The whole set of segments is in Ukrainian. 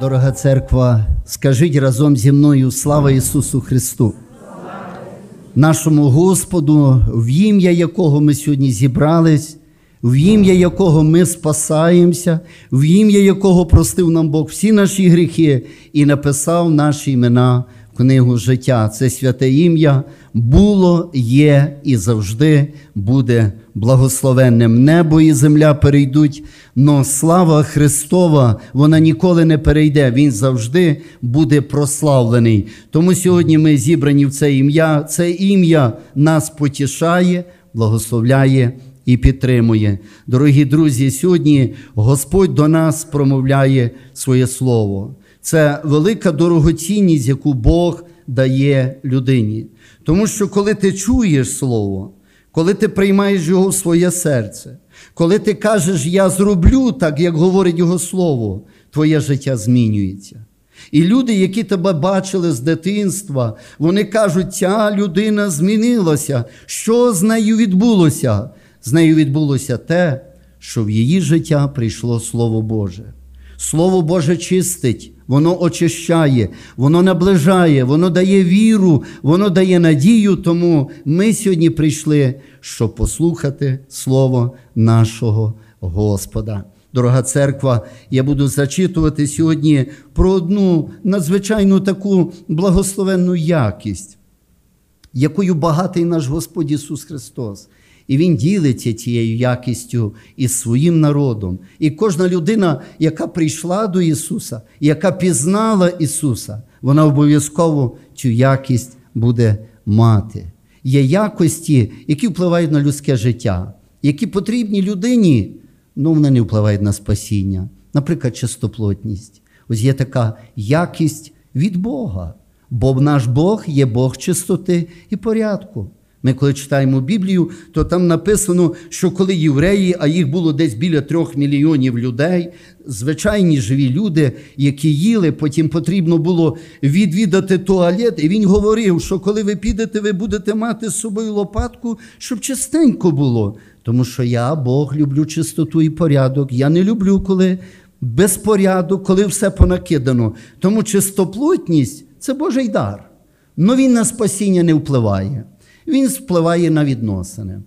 Дорога церква, скажіть разом зі мною слава Ісусу Христу, нашому Господу, в ім'я якого ми сьогодні зібрались, в ім'я якого ми спасаємося, в ім'я якого простив нам Бог всі наші гріхи і написав наші імена книгу життя. Це святе ім'я було, є і завжди буде благословенним. Небо і земля перейдуть, но слава Христова, вона ніколи не перейде. Він завжди буде прославлений. Тому сьогодні ми зібрані в це ім'я. Це ім'я нас потішає, благословляє і підтримує. Дорогі друзі, сьогодні Господь до нас промовляє своє слово. Це велика дорогоцінність, яку Бог дає людині. Тому що коли ти чуєш Слово, коли ти приймаєш його в своє серце, коли ти кажеш, я зроблю так, як говорить Його Слово, твоє життя змінюється. І люди, які тебе бачили з дитинства, вони кажуть, ця людина змінилася. Що з нею відбулося? З нею відбулося те, що в її життя прийшло Слово Боже. Слово Боже чистить, воно очищає, воно наближає, воно дає віру, воно дає надію. Тому ми сьогодні прийшли, щоб послухати Слово нашого Господа. Дорога церква, я буду зачитувати сьогодні про одну надзвичайну таку благословенну якість, якою багатий наш Господь Ісус Христос. І Він ділиться цією якістю із своїм народом. І кожна людина, яка прийшла до Ісуса, яка пізнала Ісуса, вона обов'язково цю якість буде мати. Є якості, які впливають на людське життя, які потрібні людині, ну вони не впливають на спасіння. Наприклад, чистоплотність. Ось є така якість від Бога. Бо наш Бог є Бог чистоти і порядку. Ми, коли читаємо Біблію, то там написано, що коли євреї, а їх було десь біля трьох мільйонів людей, звичайні живі люди, які їли, потім потрібно було відвідати туалет. І він говорив, що коли ви підете, ви будете мати з собою лопатку, щоб чистенько було. Тому що я, Бог, люблю чистоту і порядок. Я не люблю, коли безпорядок, коли все понакидано. Тому чистоплотність це Божий дар. Но він на спасіння не впливає він впливає на відносини.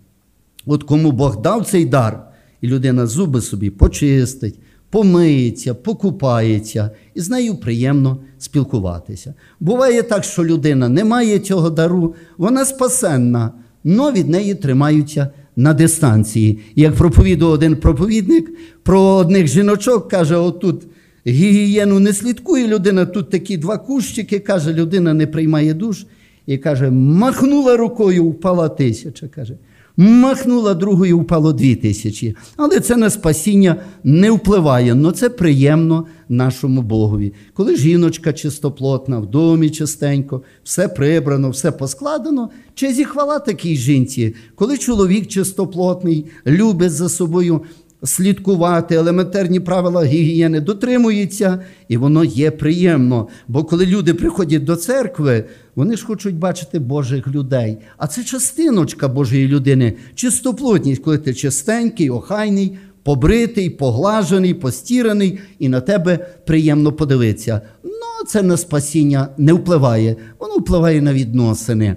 От кому Бог дав цей дар, і людина зуби собі почистить, помиється, покупається, і з нею приємно спілкуватися. Буває так, що людина не має цього дару, вона спасенна, але від неї тримаються на дистанції. Як проповідував один проповідник про одних жіночок, каже: отут. Гігієну не слідкує людина, тут такі два кущики, каже, людина не приймає душ і каже, махнула рукою, впала тисяча. каже. Махнула другою, впало дві тисячі. Але це на спасіння не впливає, але це приємно нашому Богові. Коли жіночка чистоплотна, в домі чистенько, все прибрано, все поскладено, честь і хвала такій жінці. Коли чоловік чистоплотний, любить за собою слідкувати, елементарні правила гігієни дотримується, і воно є приємно. Бо коли люди приходять до церкви, вони ж хочуть бачити Божих людей. А це частиночка Божої людини, чистоплотність, коли ти чистенький, охайний, побритий, поглажений, постіраний, і на тебе приємно подивитися. Ну, це на спасіння не впливає, воно впливає на відносини.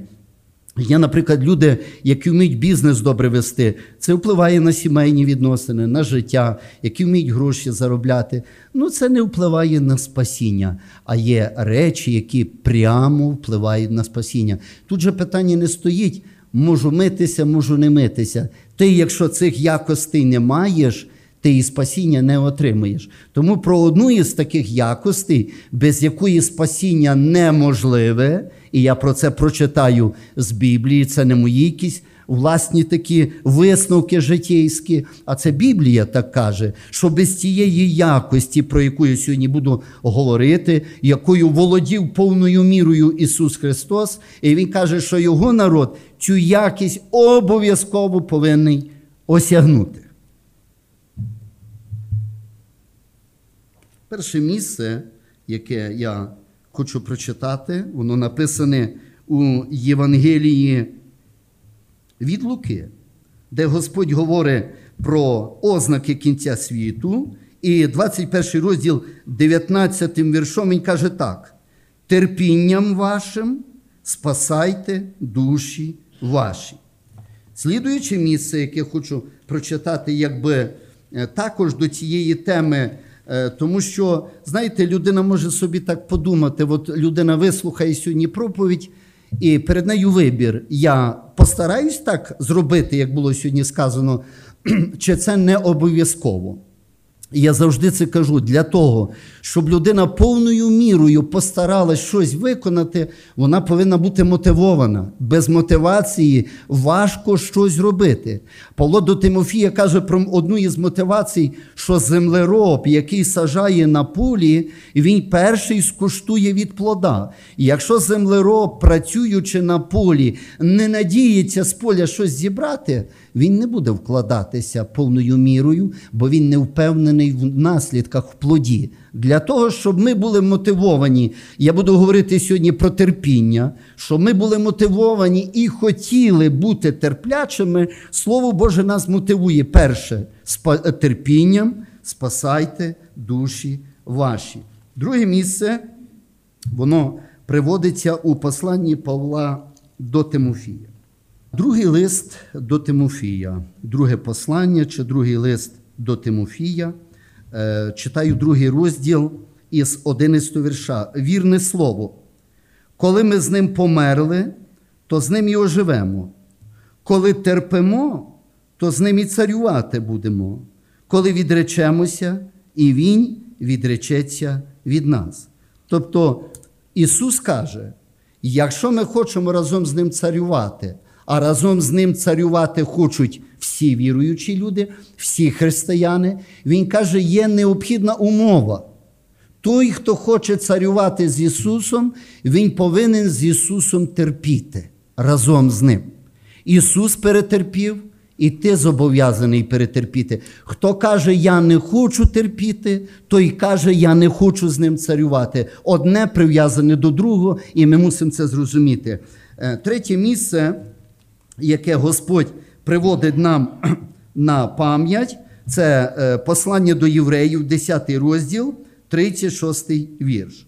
Є, наприклад, люди, які вміють бізнес добре вести, це впливає на сімейні відносини, на життя, які вміють гроші заробляти. Ну, це не впливає на спасіння, а є речі, які прямо впливають на спасіння. Тут же питання не стоїть: можу митися, можу не митися. Ти, якщо цих якостей не маєш, ти і спасіння не отримаєш. Тому про одну із таких якостей, без якої спасіння неможливе, і я про це прочитаю з Біблії, це не мої якісь власні такі висновки життєйські, а це Біблія так каже, що без цієї якості, про яку я сьогодні буду говорити, якою володів повною мірою Ісус Христос, і Він каже, що Його народ цю якість обов'язково повинен осягнути. Перше місце, яке я хочу прочитати, воно написане у Євангелії від Луки, де Господь говорить про ознаки кінця світу І 21 розділ 19 віршом він каже так: терпінням вашим спасайте душі ваші. Слідуюче місце, яке хочу прочитати, якби е, також до цієї теми, тому що, знаєте, людина може собі так подумати: от людина вислухає сьогодні проповідь, і перед нею вибір. Я постараюсь так зробити, як було сьогодні сказано, чи це не обов'язково. Я завжди це кажу для того, щоб людина повною мірою постаралась щось виконати, вона повинна бути мотивована. Без мотивації важко щось робити. Павло до Тимофія каже про одну із мотивацій, що землероб, який сажає на полі, він перший скуштує від плода. І якщо землероб, працюючи на полі, не надіється з поля щось зібрати, він не буде вкладатися повною мірою, бо він не впевнений в наслідках в плоді. Для того, щоб ми були мотивовані, я буду говорити сьогодні про терпіння, щоб ми були мотивовані і хотіли бути терплячими, Слово Боже нас мотивує перше терпінням, спасайте душі ваші. Друге місце, воно приводиться у посланні Павла до Тимофія. Другий лист до Тимофія, друге послання чи другий лист до Тимофія. Е, Читаю другий розділ із 11 вірша. Вірне слово. Коли ми з ним померли, то з ним і оживемо. Коли терпимо, то з ним і царювати будемо. Коли відречемося, і Він відречеться від нас. Тобто Ісус каже: якщо ми хочемо разом з ним царювати, а разом з ним царювати хочуть всі віруючі люди, всі християни, Він каже, є необхідна умова. Той, хто хоче царювати з Ісусом, Він повинен з Ісусом терпіти разом з Ним. Ісус перетерпів, і ти зобов'язаний перетерпіти. Хто каже, я не хочу терпіти, той каже, я не хочу з ним царювати. Одне прив'язане до другого, і ми мусимо це зрозуміти. Е, Третє місце, яке Господь приводить нам на пам'ять, це е, послання до євреїв, 10 розділ, 36 вірш.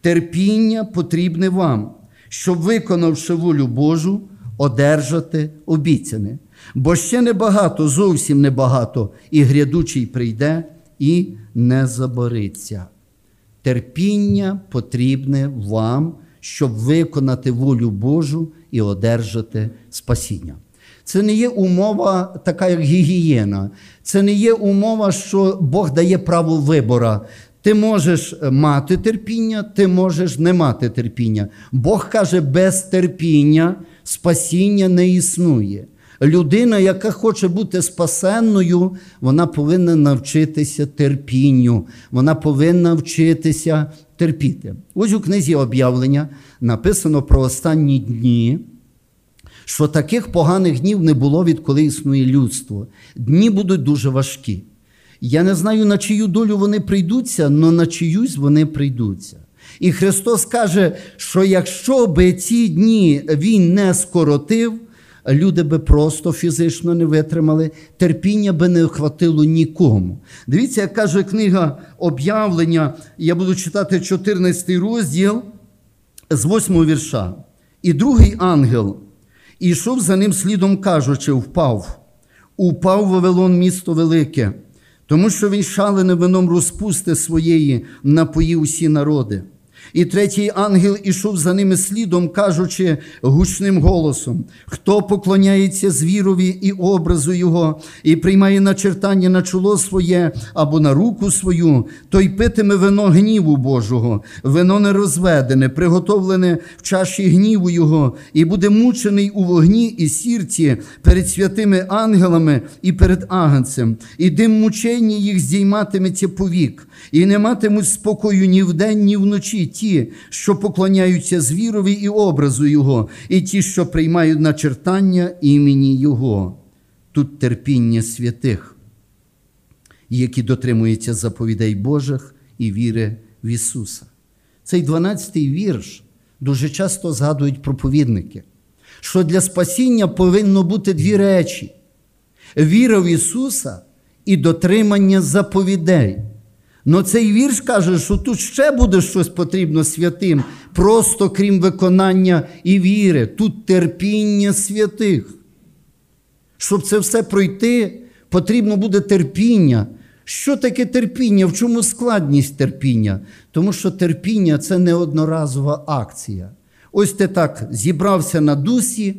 Терпіння потрібне вам, щоб, виконавши волю Божу, одержати обіцяне. Бо ще небагато, зовсім небагато, і грядучий прийде і не забориться. Терпіння потрібне вам, щоб виконати волю Божу і одержати спасіння. Це не є умова, така як гігієна. Це не є умова, що Бог дає право вибора. Ти можеш мати терпіння, ти можеш не мати терпіння. Бог каже, без терпіння спасіння не існує. Людина, яка хоче бути спасенною, вона повинна навчитися терпінню, вона повинна вчитися терпіти. Ось у книзі об'явлення написано про останні дні, що таких поганих днів не було, відколи існує людство. Дні будуть дуже важкі. Я не знаю, на чию долю вони прийдуться, але на чиюсь вони прийдуться. І Христос каже, що якщо би ці дні Він не скоротив, люди би просто фізично не витримали, терпіння би не хватило нікому. Дивіться, як каже книга об'явлення, я буду читати 14 розділ з 8 вірша. І другий ангел ішов за ним слідом, кажучи, впав, упав Вавилон місто велике, тому що він шалене вином розпусти своєї напоїв усі народи. І третій ангел ішов за ними слідом, кажучи гучним голосом: хто поклоняється звірові і образу його, і приймає начертання на чоло своє або на руку свою, той питиме вино гніву Божого, вино нерозведене, приготовлене в чаші гніву Його, і буде мучений у вогні і сірці перед святими ангелами і перед агнцем, і дим мучення їх здійматиметься повік, і не матимуть спокою ні вдень, ні вночі ті, що поклоняються звірові і образу Його, і ті, що приймають начертання імені Його. Тут терпіння святих, які дотримуються заповідей Божих і віри в Ісуса. Цей 12-й вірш дуже часто згадують проповідники, що для спасіння повинно бути дві речі: віра в Ісуса і дотримання заповідей. Но цей вірш каже, що тут ще буде щось потрібно святим, просто крім виконання і віри. Тут терпіння святих. Щоб це все пройти, потрібно буде терпіння. Що таке терпіння? В чому складність терпіння? Тому що терпіння це не одноразова акція. Ось ти так зібрався на дусі,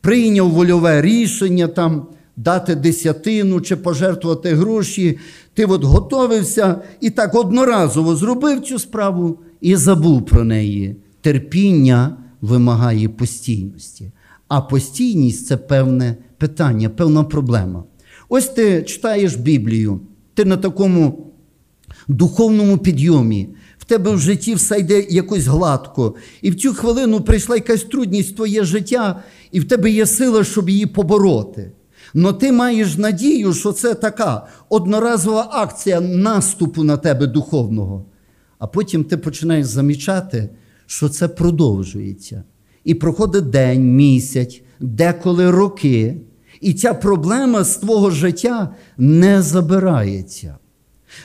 прийняв вольове рішення там дати десятину чи пожертвувати гроші. Ти от готовився і так одноразово зробив цю справу і забув про неї. Терпіння вимагає постійності. А постійність це певне питання, певна проблема. Ось ти читаєш Біблію, ти на такому духовному підйомі, в тебе в житті все йде якось гладко, і в цю хвилину прийшла якась трудність в твоє життя, і в тебе є сила, щоб її побороти. Но ти маєш надію, що це така одноразова акція наступу на тебе духовного. А потім ти починаєш замічати, що це продовжується. І проходить день, місяць, деколи роки, і ця проблема з твого життя не забирається.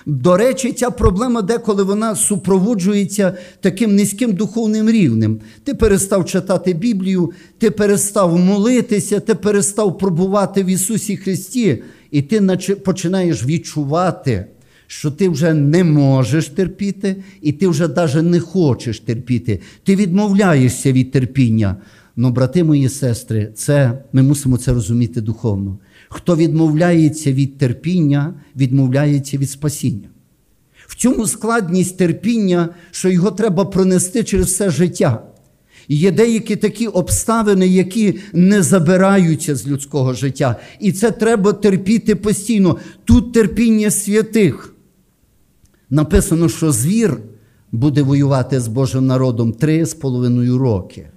До речі, ця проблема деколи вона супроводжується таким низьким духовним рівнем. Ти перестав читати Біблію, ти перестав молитися, ти перестав пробувати в Ісусі Христі, і ти починаєш відчувати, що ти вже не можеш терпіти, і ти вже навіть не хочеш терпіти. Ти відмовляєшся від терпіння. Ну, брати мої сестри, це ми мусимо це розуміти духовно. Хто відмовляється від терпіння, відмовляється від спасіння. В цьому складність терпіння, що його треба пронести через все життя. Є деякі такі обставини, які не забираються з людського життя. І це треба терпіти постійно. Тут терпіння святих. Написано, що звір буде воювати з Божим народом три з половиною роки.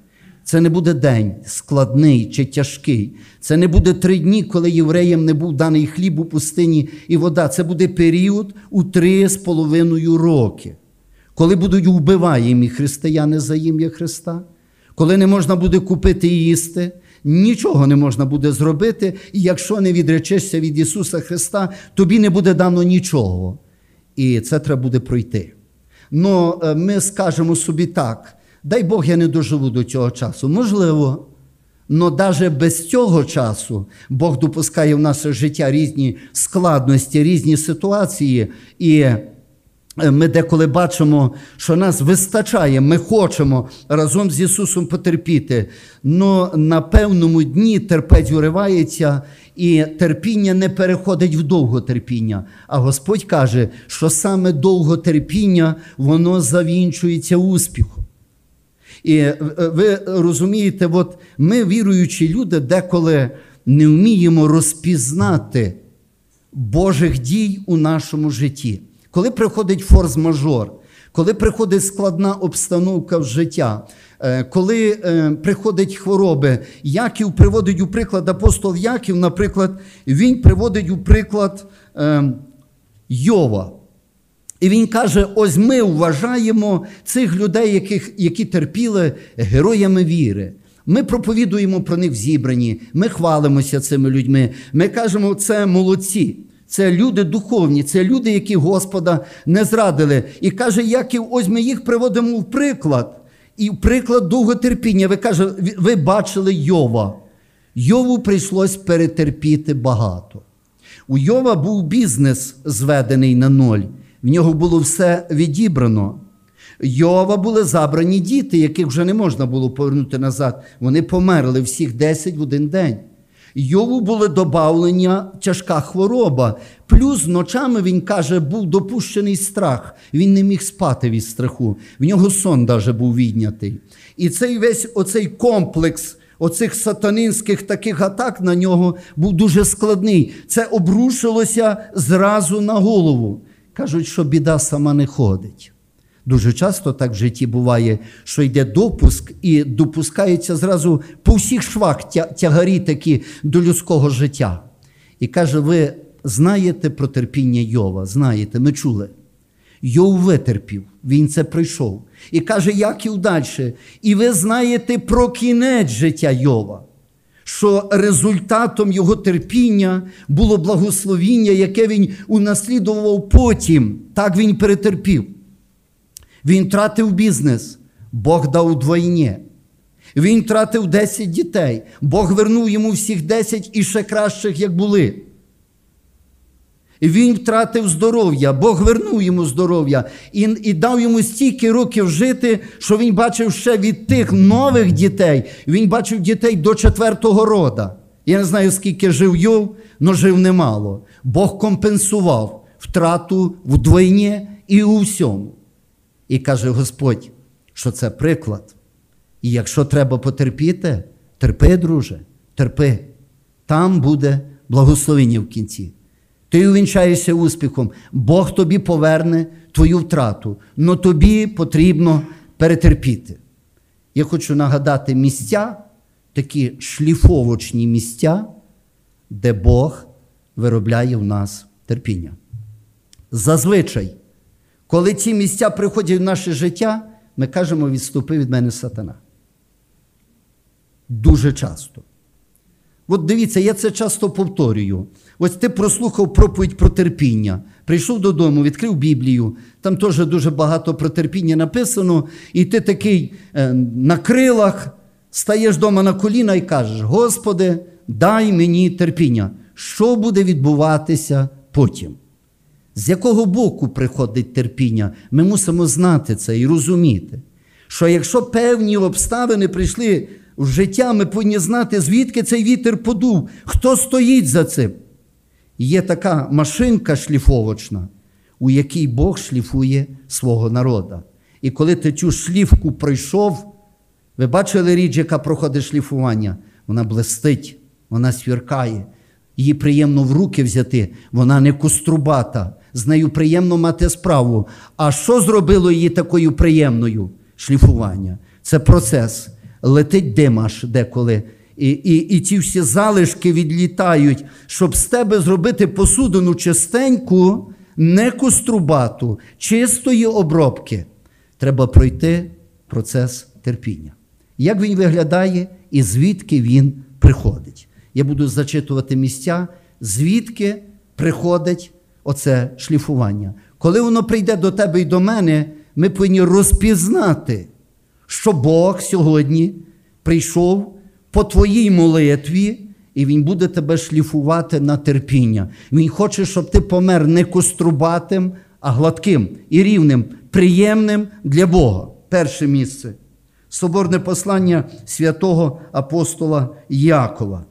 Це не буде день складний чи тяжкий. Це не буде три дні, коли євреям не був даний хліб у пустині і вода. Це буде період у три з половиною роки, коли будуть вбиваємі християни за ім'я Христа, коли не можна буде купити і їсти, нічого не можна буде зробити, і якщо не відречешся від Ісуса Христа, тобі не буде дано нічого. І це треба буде пройти. Ну, ми скажемо собі так. Дай Бог, я не доживу до цього часу. Можливо, але навіть без цього часу Бог допускає в наше життя різні складності, різні ситуації. І ми деколи бачимо, що нас вистачає, ми хочемо разом з Ісусом потерпіти. але на певному дні терпець уривається, і терпіння не переходить в довготерпіння. А Господь каже, що саме довготерпіння воно завінчується успіхом. І ви розумієте, от ми, віруючі люди, деколи не вміємо розпізнати Божих дій у нашому житті. Коли приходить форс-мажор, коли приходить складна обстановка в життя, коли приходять хвороби, Яків приводить у приклад апостол Яків, наприклад, він приводить у приклад Йова. І він каже: ось ми вважаємо цих людей, яких, які терпіли героями віри. Ми проповідуємо про них в зібранні, ми хвалимося цими людьми. Ми кажемо, це молодці, це люди духовні, це люди, які Господа не зрадили. І каже, Яків, ось ми їх приводимо в приклад. І приклад довготерпіння. Ви каже, ви бачили Йова. Йову прийшлось перетерпіти багато. У Йова був бізнес зведений на ноль. В нього було все відібрано. Йова були забрані діти, яких вже не можна було повернути назад. Вони померли всіх 10 в один день. Йову були додавлення тяжка хвороба. Плюс ночами він каже, був допущений страх. Він не міг спати від страху. В нього сон навіть був віднятий. І цей весь оцей комплекс оцих сатанинських таких атак на нього був дуже складний. Це обрушилося зразу на голову. Кажуть, що біда сама не ходить. Дуже часто так в житті буває, що йде допуск і допускається зразу по всіх швах тягарі такі до людського життя. І каже: ви знаєте про терпіння Йова? Знаєте, ми чули. Йов витерпів, він це пройшов. І каже, як і далі. І ви знаєте про кінець життя Йова що результатом його терпіння було благословіння, яке він унаслідував потім. Так він перетерпів. Він втратив бізнес, Бог дав двойні. Він тратив 10 дітей, Бог вернув йому всіх 10 і ще кращих, як були. Він втратив здоров'я, Бог вернув йому здоров'я і і дав йому стільки років жити, що він бачив ще від тих нових дітей, він бачив дітей до четвертого рода. Я не знаю, скільки жив Йов, але жив немало. Бог компенсував втрату вдвойні і у всьому. І каже Господь, що це приклад. І якщо треба потерпіти, терпи, друже, терпи. Там буде благословення в кінці. Ти увінчаєшся успіхом, Бог тобі поверне твою втрату, але тобі потрібно перетерпіти. Я хочу нагадати місця, такі шліфовочні місця, де Бог виробляє в нас терпіння. Зазвичай, коли ці місця приходять в наше життя, ми кажемо, відступи від мене сатана. Дуже часто. От дивіться, я це часто повторюю. Ось ти прослухав проповідь про терпіння, прийшов додому, відкрив Біблію, там теж дуже багато про терпіння написано, і ти такий е, на крилах стаєш вдома на коліна і кажеш: Господи, дай мені терпіння. Що буде відбуватися потім? З якого боку приходить терпіння? Ми мусимо знати це і розуміти, що якщо певні обставини прийшли в життя, ми повинні знати, звідки цей вітер подув, хто стоїть за цим. Є така машинка шліфовочна, у якій Бог шліфує свого народа. І коли ти цю шліфку пройшов, ви бачили річ, яка проходить шліфування? Вона блистить, вона свіркає. Її приємно в руки взяти, вона не кострубата, з нею приємно мати справу. А що зробило її такою приємною? Шліфування. Це процес. Летить дим аж деколи. І і, і ті всі залишки відлітають, щоб з тебе зробити посудину чистеньку, не кострубату, чистої обробки. Треба пройти процес терпіння. Як він виглядає і звідки він приходить? Я буду зачитувати місця, звідки приходить оце шліфування. Коли воно прийде до тебе і до мене, ми повинні розпізнати, що Бог сьогодні прийшов по твоїй молитві, і Він буде тебе шліфувати на терпіння. Він хоче, щоб ти помер не кострубатим, а гладким і рівним, приємним для Бога. Перше місце. Соборне послання святого апостола Якова.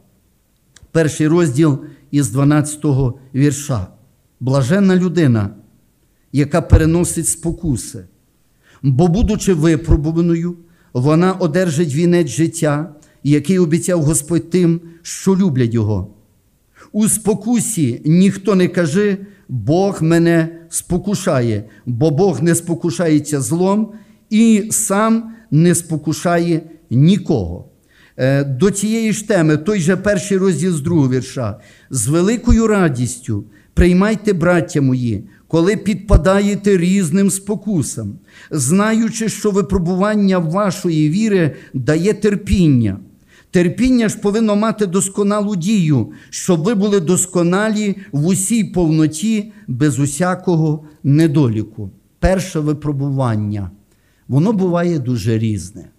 Перший розділ із 12 го вірша. Блаженна людина, яка переносить спокуси, бо, будучи випробуваною, вона одержить вінець життя, який обіцяв Господь тим, що люблять Його. У спокусі ніхто не каже, Бог мене спокушає, бо Бог не спокушається злом і сам не спокушає нікого. До цієї ж теми, той же перший розділ з другого вірша. З великою радістю приймайте, браття мої, коли підпадаєте різним спокусам, знаючи, що випробування вашої віри дає терпіння. Терпіння ж повинно мати досконалу дію, щоб ви були досконалі в усій повноті, без усякого недоліку. Перше випробування, воно буває дуже різне.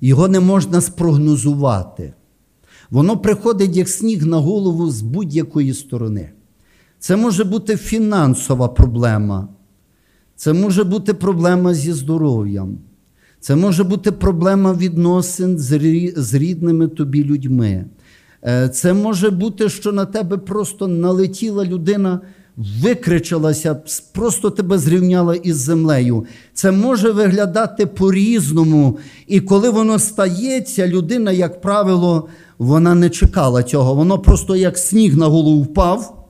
Його не можна спрогнозувати. Воно приходить як сніг на голову з будь-якої сторони. Це може бути фінансова проблема, це може бути проблема зі здоров'ям, це може бути проблема відносин з рідними тобі людьми. Це може бути, що на тебе просто налетіла людина, викричалася, просто тебе зрівняла із землею. Це може виглядати по-різному. І коли воно стається, людина, як правило, вона не чекала цього. Воно просто як сніг на голову впав.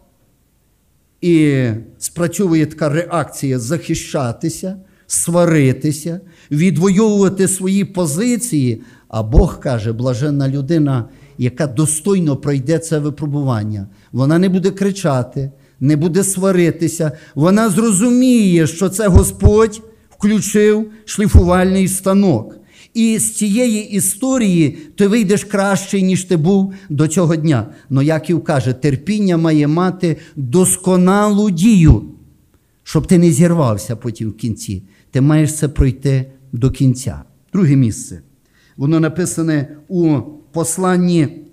І спрацьовує така реакція захищатися, сваритися, відвоювати свої позиції. А Бог каже, блаженна людина, яка достойно пройде це випробування. Вона не буде кричати, не буде сваритися. Вона зрозуміє, що це Господь включив шліфувальний станок. І з цієї історії ти вийдеш краще, ніж ти був до цього дня. Но Яків каже, терпіння має мати досконалу дію, щоб ти не зірвався потім в кінці. Ти маєш це пройти до кінця. Друге місце. Воно написане у посланні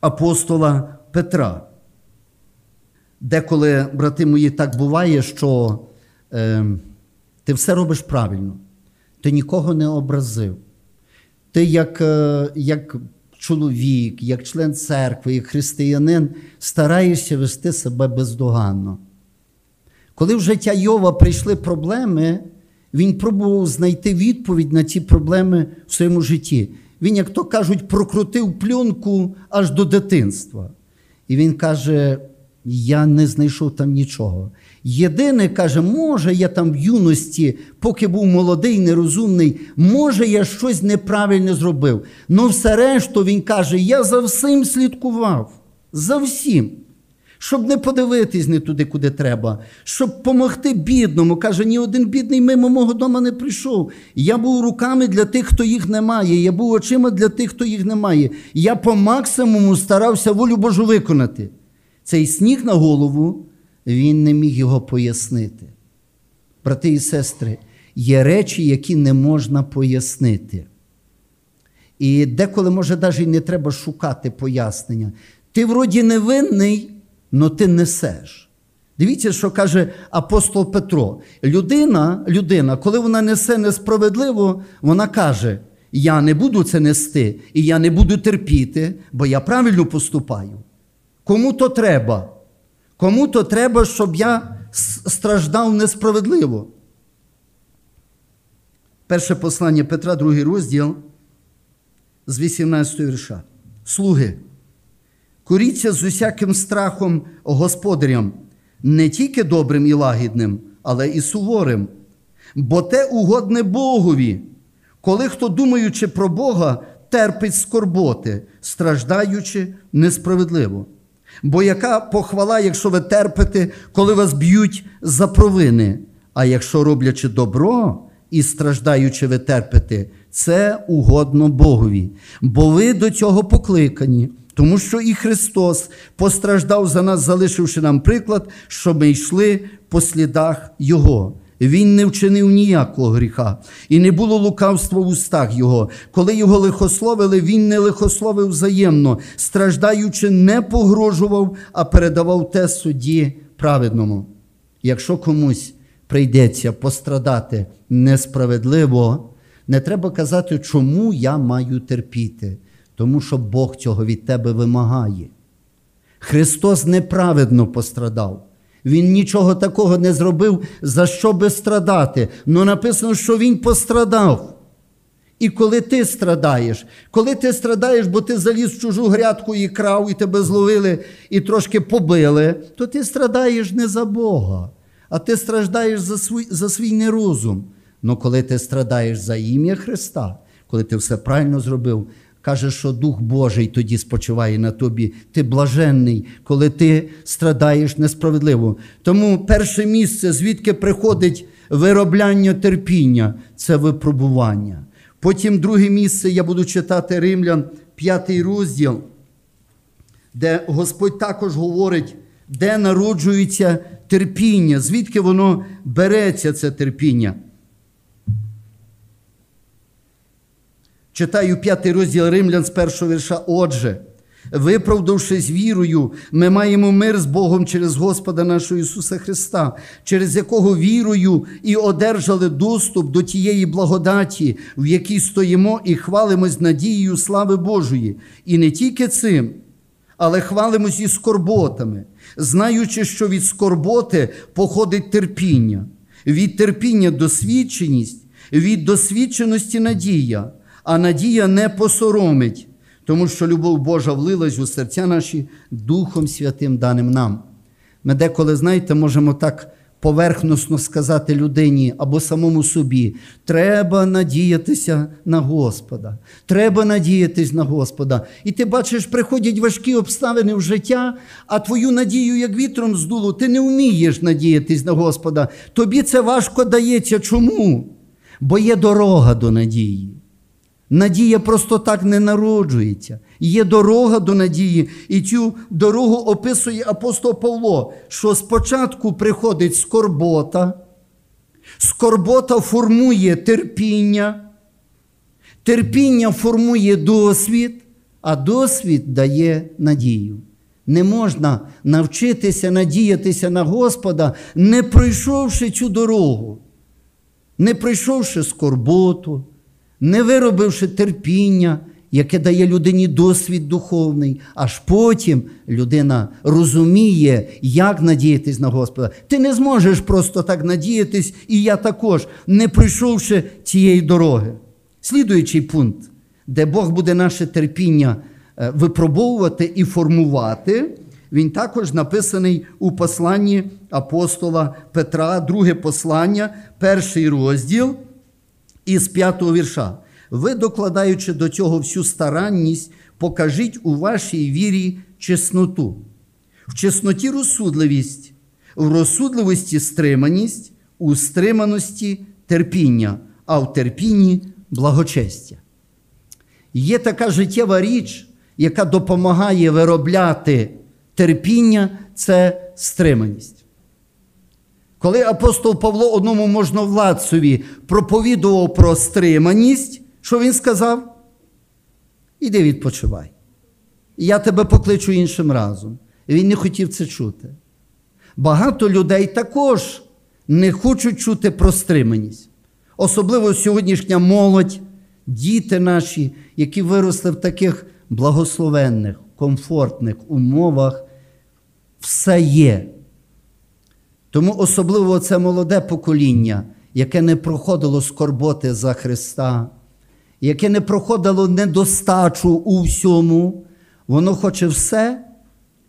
апостола Петра. Деколи, брати мої, так буває, що е, ти все робиш правильно, ти нікого не образив. Ти, як, е, як чоловік, як член церкви, як християнин, стараєшся вести себе бездоганно. Коли в життя Йова прийшли проблеми, він пробував знайти відповідь на ці проблеми в своєму житті. Він, як то кажуть, прокрутив плюнку аж до дитинства. І він каже: я не знайшов там нічого. Єдине, каже, може, я там в юності, поки був молодий, нерозумний, може, я щось неправильне зробив. Ну все решту, він каже, я за всім слідкував. За всім. Щоб не подивитись не туди, куди треба, щоб помогти бідному. Каже, ні один бідний мимо мого дома не прийшов. Я був руками для тих, хто їх не має. Я був очима для тих, хто їх не має. Я по максимуму старався волю Божу виконати. Цей сніг на голову, він не міг його пояснити. Брати і сестри, є речі, які не можна пояснити. І деколи, може, навіть не треба шукати пояснення. Ти вроді невинний, але ти несеш. Дивіться, що каже апостол Петро. Людина, людина, коли вона несе несправедливо, вона каже: Я не буду це нести, і я не буду терпіти, бо я правильно поступаю. Кому то треба? Кому то треба, щоб я страждав несправедливо. Перше послання Петра, другий розділ з 18 вірша. Слуги, коріться з усяким страхом господарям, не тільки добрим і лагідним, але і суворим. Бо те угодне Богові, коли хто, думаючи про Бога, терпить скорботи, страждаючи несправедливо. Бо яка похвала, якщо ви терпите, коли вас б'ють за провини? А якщо роблячи добро і страждаючи, ви терпите, це угодно Богові. Бо ви до цього покликані, тому що і Христос постраждав за нас, залишивши нам приклад, щоб ми йшли по слідах Його. Він не вчинив ніякого гріха, і не було лукавства в устах його. Коли його лихословили, він не лихословив взаємно, страждаючи, не погрожував, а передавав те судді праведному. Якщо комусь прийдеться пострадати несправедливо, не треба казати, чому я маю терпіти, тому що Бог цього від тебе вимагає. Христос неправедно пострадав. Він нічого такого не зробив, за що би страдати. Ну написано, що Він пострадав. І коли ти страдаєш, коли ти страдаєш, бо ти заліз в чужу грядку і крав, і тебе зловили, і трошки побили, то ти страдаєш не за Бога, а ти страждаєш за свій, за свій нерозум. Ну коли ти страдаєш за ім'я Христа, коли ти все правильно зробив, Каже, що Дух Божий тоді спочиває на тобі. Ти блаженний, коли ти страдаєш несправедливо. Тому перше місце, звідки приходить виробляння терпіння, це випробування. Потім друге місце я буду читати Римлян, п'ятий розділ, де Господь також говорить, де народжується терпіння, звідки воно береться, це терпіння. Читаю п'ятий розділ Римлян з першого вірша. Отже, виправдавшись вірою, ми маємо мир з Богом через Господа нашого Ісуса Христа, через якого вірою і одержали доступ до тієї благодаті, в якій стоїмо і хвалимось надією слави Божої. І не тільки цим, але хвалимось і скорботами, знаючи, що від скорботи походить терпіння, від терпіння досвідченість, від досвідченості надія а надія не посоромить, тому що любов Божа влилась у серця наші Духом Святим даним нам. Ми деколи, знаєте, можемо так поверхносно сказати людині або самому собі: треба надіятися на Господа. Треба надіятись на Господа. І ти бачиш, приходять важкі обставини в життя, а твою надію, як вітром здуло, ти не вмієш надіятись на Господа. Тобі це важко дається. Чому? Бо є дорога до надії. Надія просто так не народжується. Є дорога до надії, і цю дорогу описує апостол Павло, що спочатку приходить скорбота, скорбота формує терпіння, терпіння формує досвід, а досвід дає надію. Не можна навчитися надіятися на Господа, не пройшовши цю дорогу, не пройшовши скорботу, не виробивши терпіння, яке дає людині досвід духовний, аж потім людина розуміє, як надіятись на Господа. Ти не зможеш просто так надіятись, і я також, не пройшовши цієї дороги. Слідуючий пункт, де Бог буде наше терпіння е, випробовувати і формувати, він також написаний у посланні апостола Петра, друге послання, перший розділ із п'ятого вірша. Ви, докладаючи до цього всю старанність, покажіть у вашій вірі чесноту. В чесноті розсудливість, в розсудливості стриманість, у стриманості терпіння, а в терпінні благочестя. Є така життєва річ, яка допомагає виробляти терпіння це стриманість. Коли апостол Павло одному можновладцеві проповідував про стриманість, що він сказав? Іди відпочивай. Я тебе покличу іншим разом. Він не хотів це чути. Багато людей також не хочуть чути про стриманість. Особливо сьогоднішня молодь, діти наші, які виросли в таких благословенних, комфортних умовах, все є. Тому особливо це молоде покоління, яке не проходило скорботи за Христа, яке не проходило недостачу у всьому, воно хоче все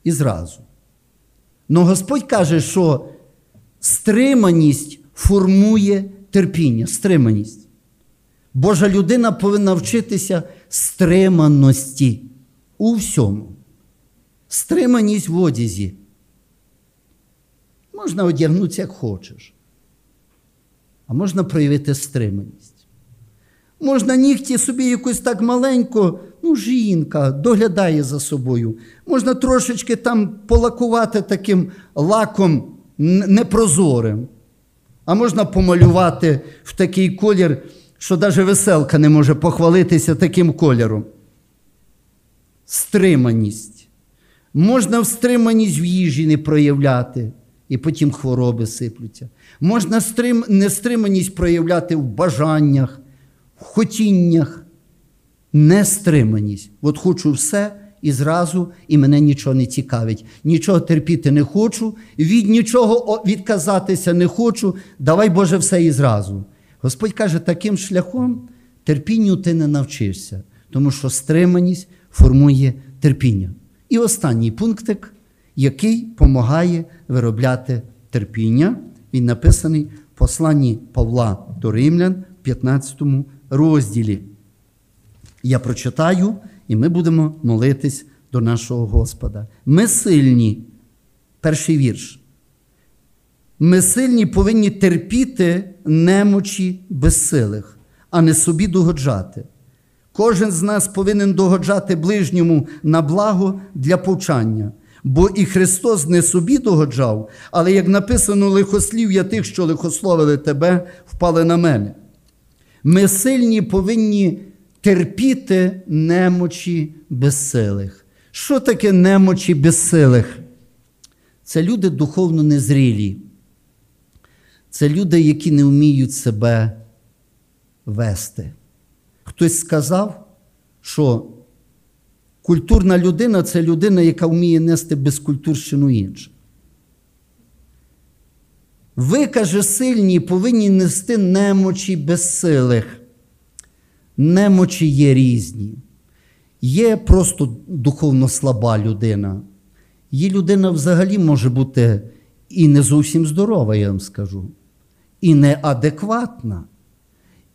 і зразу. Но Господь каже, що стриманість формує терпіння, стриманість. Божа людина повинна вчитися стриманості у всьому. Стриманість в одязі. Можна одягнутися, як хочеш. А можна проявити стриманість. Можна нігті собі якусь так маленько, ну, жінка доглядає за собою. Можна трошечки там полакувати таким лаком непрозорим. А можна помалювати в такий колір, що навіть веселка не може похвалитися таким кольором. Стриманість. Можна в стриманість в їжі не проявляти, і потім хвороби сиплються. Можна стрим... нестриманість проявляти в бажаннях, в хотіннях. Нестриманість. От хочу все і зразу, і мене нічого не цікавить. Нічого терпіти не хочу, від нічого відказатися не хочу. Давай Боже все і зразу. Господь каже, таким шляхом терпінню ти не навчишся, тому що стриманість формує терпіння. І останній пунктик, який допомагає виробляти терпіння, він написаний в посланні Павла до Римлян в 15 розділі. Я прочитаю, і ми будемо молитись до нашого Господа. Ми сильні, перший вірш. Ми сильні повинні терпіти немочі безсилих, а не собі догоджати. Кожен з нас повинен догоджати ближньому на благо для повчання. Бо і Христос не собі догоджав, але як написано лихослів'я тих, що лихословили тебе, впали на мене. Ми сильні повинні терпіти немочі безсилих. Що таке немочі безсилих? Це люди духовно незрілі. Це люди, які не вміють себе вести. Хтось сказав, що культурна людина це людина, яка вміє нести безкультурщину інших. Ви, каже, сильні, повинні нести немочі безсилих. Немочі є різні. Є просто духовно слаба людина. Є людина взагалі може бути і не зовсім здорова, я вам скажу, і неадекватна.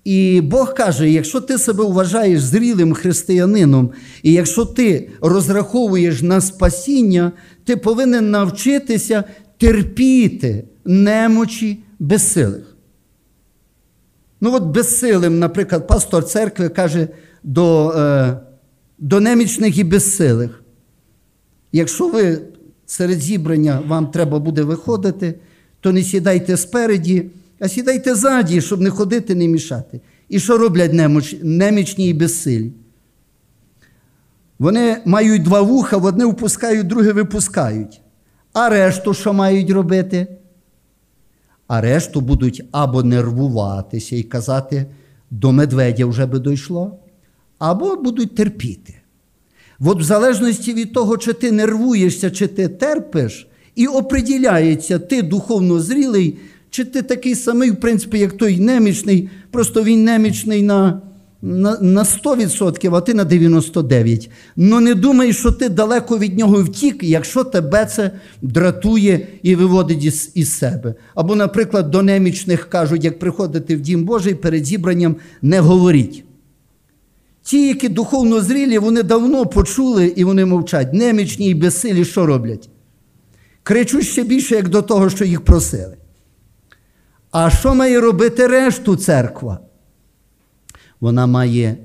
І Бог каже: якщо ти себе вважаєш зрілим християнином, і якщо ти розраховуєш на спасіння, ти повинен навчитися терпіти немочі безсилих. Ну, от безсилим, наприклад, пастор церкви каже, до, е, до немічних і безсилих. Якщо ви серед зібрання вам треба буде виходити, то не сідайте спереді, а сідайте ззаді, щоб не ходити, не мішати. І що роблять немічні і безсилі? Вони мають два вуха, в одне впускають, друге випускають. А решту що мають робити? А решту будуть або нервуватися і казати, до медведя вже би дійшло, або будуть терпіти. От в залежності від того, чи ти нервуєшся, чи ти терпиш, і оприділяється, ти духовно зрілий, чи ти такий самий, в принципі, як той немічний, просто він немічний на на, на 100%, а ти на 99%. Ну не думай, що ти далеко від нього втік, якщо тебе це дратує і виводить із, із себе. Або, наприклад, до немічних кажуть, як приходити в Дім Божий перед зібранням, не говоріть. Ті, які духовно зрілі, вони давно почули і вони мовчать. Немічні і безсилі що роблять? Кричуть ще більше, як до того, що їх просили. А що має робити решту церква? Вона має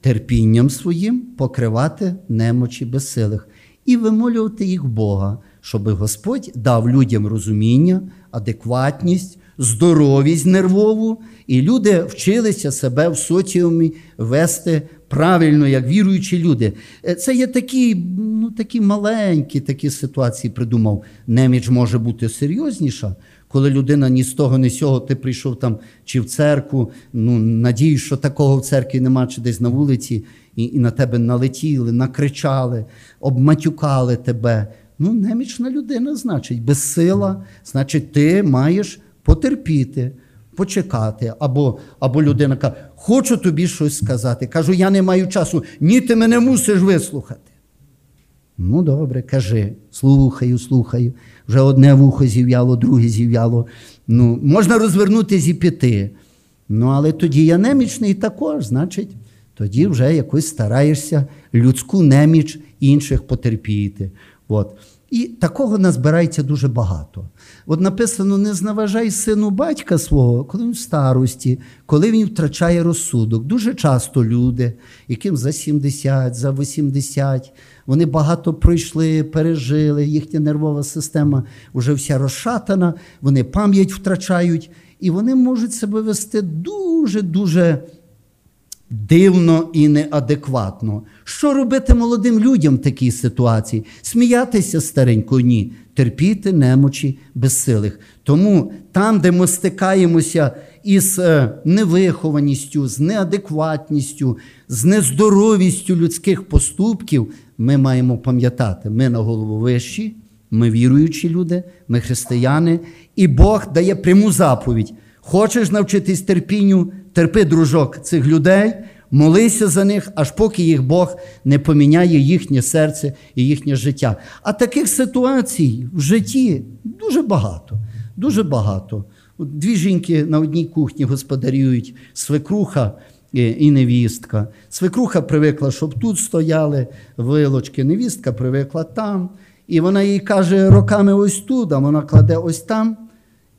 терпінням своїм покривати немочі безсилих і вимолювати їх Бога, щоб Господь дав людям розуміння, адекватність, здоровість нервову, і люди вчилися себе в соціумі вести правильно, як віруючі люди. Е, це є такі ну, такі маленькі такі ситуації, придумав. Неміч може бути серйозніша, коли людина ні з того, ні з цього, ти прийшов там чи в церкву, ну, надіюсь, що такого в церкві нема, чи десь на вулиці, і, і на тебе налетіли, накричали, обматюкали тебе. Ну, немічна людина, значить, безсила, значить, ти маєш потерпіти, почекати. Або або людина каже, хочу тобі щось сказати. Кажу, я не маю часу. Ні, ти мене мусиш вислухати. Ну, добре, кажи, слухаю, слухаю. Вже одне вухо зів'яло, друге зів'яло. Ну, Можна розвернутися і піти. Ну, але тоді я немічний також, значить, тоді вже якось стараєшся людську неміч інших потерпіти. От. І такого назбирається дуже багато. От написано: не зневажай сину батька свого, коли він в старості, коли він втрачає розсудок. Дуже часто люди, яким за 70, за 80, вони багато пройшли, пережили, їхня нервова система вже вся розшатана, вони пам'ять втрачають, і вони можуть себе вести дуже-дуже дивно і неадекватно. Що робити молодим людям в такій ситуації? Сміятися старенько? Ні. Терпіти немочі безсилих. Тому там, де ми стикаємося із е, невихованістю, з неадекватністю, з нездоровістю людських поступків, ми маємо пам'ятати, ми на голову вищі, ми віруючі люди, ми християни, і Бог дає пряму заповідь. Хочеш навчитись терпінню, терпи, дружок, цих людей, молися за них, аж поки їх Бог не поміняє їхнє серце і їхнє життя. А таких ситуацій в житті дуже багато. Дуже багато. Дві жінки на одній кухні господарюють свекруха і невістка. Свекруха привикла, щоб тут стояли вилочки, невістка привикла там. І вона їй каже, роками ось тут, а вона кладе ось там.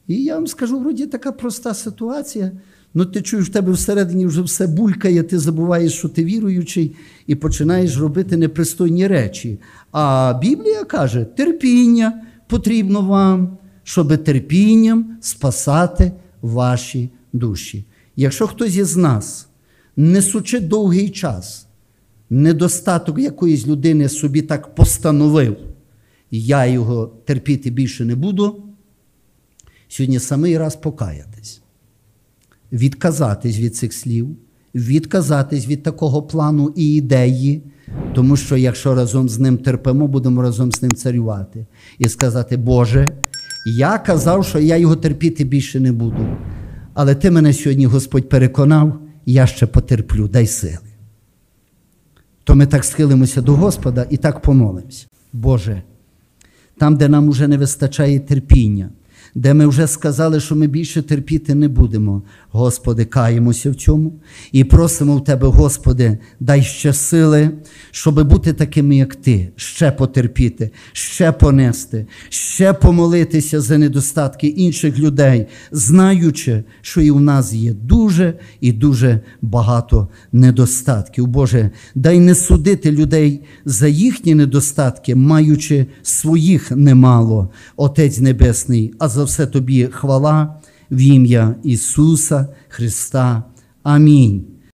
І я вам скажу, вроді така проста ситуація. Ну, ти чуєш, в тебе всередині вже все булькає, ти забуваєш, що ти віруючий, і починаєш робити непристойні речі. А Біблія каже, терпіння потрібно вам, щоб терпінням спасати ваші душі. Якщо хтось із нас, несучи довгий час, недостаток якоїсь людини собі так постановив, я його терпіти більше не буду, сьогодні самий раз покаятись відказатись від цих слів, відказатись від такого плану і ідеї, тому що якщо разом з ним терпимо, будемо разом з ним царювати. І сказати, Боже, я казав, що я його терпіти більше не буду. Але ти мене сьогодні, Господь, переконав, я ще потерплю, дай сили. То ми так схилимося до Господа і так помолимося. Боже, там, де нам уже не вистачає терпіння, де ми вже сказали, що ми більше терпіти не будемо. Господи, каємося в цьому і просимо в Тебе, Господи, дай ще сили, щоб бути такими, як Ти, ще потерпіти, ще понести, ще помолитися за недостатки інших людей, знаючи, що і в нас є дуже і дуже багато недостатків. Боже, дай не судити людей за їхні недостатки, маючи своїх немало, Отець Небесний, а за все Тобі хвала в ім'я Ісуса Христа. Амінь.